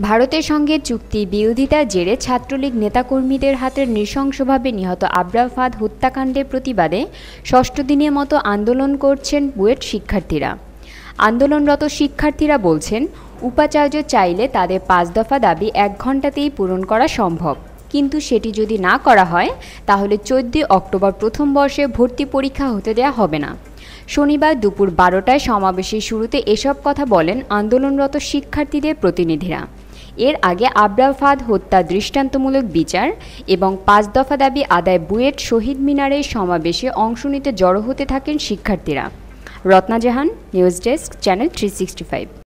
ভারতের সঙ্গে চুক্তি বিরোধিতার জেরে ছাত্রলীগ নেতাকর্মীদের হাতে নৃশংসভাবে নিহত আব্রাফাদ হত্যাকাণ্ডের প্রতিবাদে ষষ্ঠ দিনের মতো আন্দোলন করছেন বুয়েট শিক্ষার্থীরা। আন্দোলনরত শিক্ষার্থীরা বলছেন, উপাচার্য চাইলে তাদের পাঁচ দফা দাবি এক ঘন্টাতেই পূরণ করা সম্ভব। কিন্তু সেটি যদি না করা হয়, তাহলে চোদ্দই অক্টোবর প্রথম বর্ষে ভর্তি পরীক্ষা হতে দেওয়া হবে না। শনিবার দুপুর বারোটায় সমাবেশের শুরুতে এসব কথা বলেন আন্দোলনরত শিক্ষার্থীদের প্রতিনিধিরা। এর আগে আব্রাফাদ হত্যা দৃষ্টান্তমূলক বিচার এবং পাঁচ দফা দাবি আদায় বুয়েট শহীদ মিনারে সমাবেশে অংশ নিতে জড়ো হতে থাকেন শিক্ষার্থীরা। Ratna Jahan, news desk, channel three